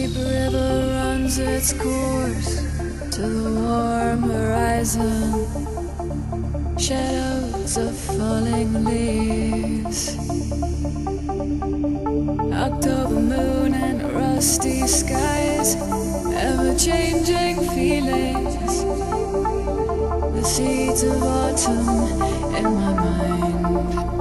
Deep river runs its course to the warm horizon. Shadows of falling leaves. October moon and rusty skies, ever changing feelings. The seeds of autumn in my mind.